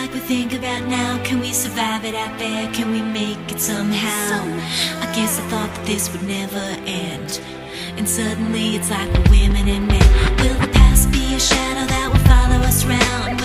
like we think about now Can we survive it out there? Can we make it somehow? I guess I thought that this would never end And suddenly it's like we're women and men Will the past be a shadow that will follow us round?